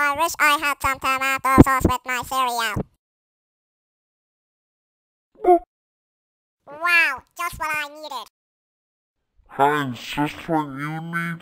I wish I had some tomato sauce with my cereal. Wow, just what I needed. Heinz, just what you need.